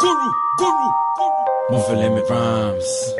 Guru, guru, guru. Move limit rhymes.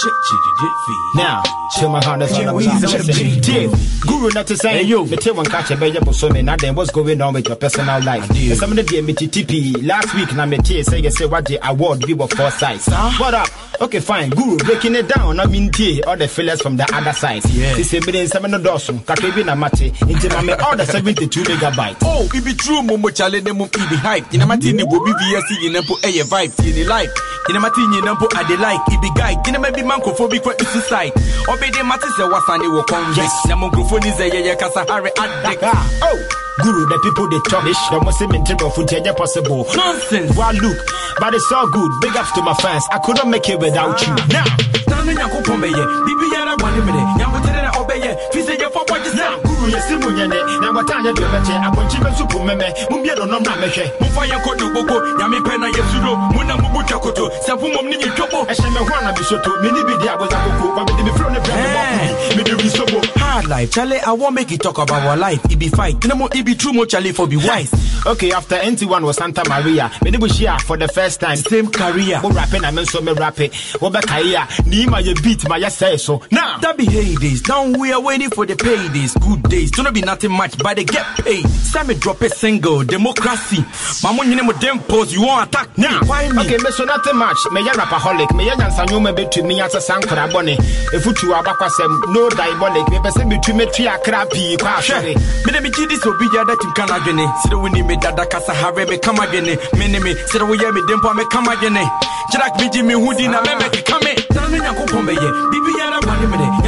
Chip, chitty, dip feed. Now, chill my heart, that's all I'm saying. Guru not to say, hey, you, me tell one catch a baby, but so me, now then, what's going on with your personal life? And some of the game, me TP, last week, now me tell say, you say, what the award we were four sides. What up? Okay, fine, Guru, breaking it down, I mean, tea, all the fillers from the other side. Yeah. This is in seven of dozen, Kakebi na mate, into my all the 72 megabytes. Oh, it be true, Momo Chale, the Momo be hype. In a matini, will be VSC, in a po a vibe, in the life. In a matini, number I de like, it be guide, in a maybe mancophobic for suicide. Obey the matters, there was any will come. Yes, Namophone is a Kasahari addict. Oh, Guru, the people they talk, the Muslim integral food, yeah, possible. Nonsense. Well, look, but it's all good. Big ups to my fans. I couldn't make it without you. Now, Nanu Yakupombe, Bibiana, one minute, Yamutina obey, Fisa, your father, now, Guru, in it. Now, what time you better? I want you to super meme. Mumbia don't know. Mufaya Kodu Boko, Yami Pena Yesudo, Muna Mubucha Koto, Sapumum Nini Topo. I shall want to be so to mini video was a life, Charlie, I won't make it talk about our life. It be fight, no more, it be true, more Charlie, for be wise. Okay, after NT1 was Santa Maria, me we share for the first time. Same career. Mo rapping, I mean, so me rap it. Wo be kaya, ni ma ye beat, ma ye say so. Now, That be heydays. Now we are waiting for the paydays. Good days. Don't be nothing much, but they get paid. Sammy drop a single. Democracy. You name them pose. You want attack now. Why me? Okay, me so nothing much. Me ya rapaholic. Me ya nyansa nyoma betwi me asa sankra bone. Efutu abakwasem no diabolic. Me pese betwi me twi akra pi kwa Hwɛ, asore. me de me gyi di sɛ obi yɛ da tim ka n'adwene. Sɛ dɛ woni me dada kasa hare meka m'adwene me ne me sɛ dɛ woyɛ me den po a meka m'adwene gyerak megye me ho di na mɛmɛkeka me saa no nyankopɔn bɛyɛ biribiara bɔne me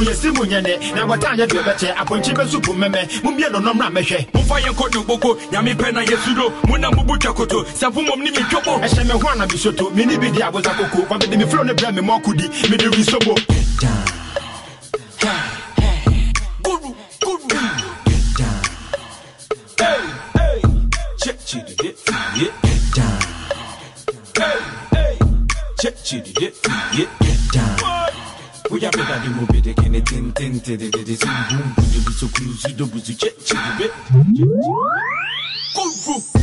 wata ye do beche. Akonchi be supu meme. Mumbia no nom na mehwe. momfa yɛ kɔdo boko nyame pɛ na yɛsuro mona mubu twa koto sɛ fomom ne metwɔbo ɛhyɛ me ho ana bi so bi di abosa koko ba me flo ne brɛ me mɔkodi mede bi so bo saa no nyankopɔn bɛyɛ biribiara bɔne me de nyankotene na ɔbɛyɛ fi sɛ yɛfa bɔgye na sɛ guru yɛ si mu nyɛne na wɔta yɛ deɛ bɛkyɛ apɔnkye bɛsupu mɛmɛ mumbie no nom na mɛhwɛ momfa yɛ kɔdo boko nyame pɛ na mubu twa koto sɛ fomom ne metwɔbo ɛhyɛ me ho ana bi so to meni bi di abosa koko ba mede me flo ne brɛ me mɔkodi mede bi so bo Guru, guru. Hey, hey, Check, chitty, dip, yeah, get down. hey, hey. Check, chitty, dip, yeah, get down. We have better than it tin tin tin tin tin tin boom boom.